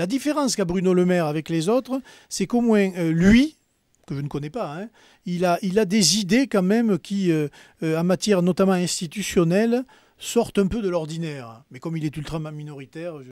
La différence qu'a Bruno Le Maire avec les autres, c'est qu'au moins euh, lui, que je ne connais pas, hein, il, a, des idées quand même qui, euh, euh, en matière notamment institutionnelle, sortent un peu de l'ordinaire. Mais comme il est ultra minoritaire,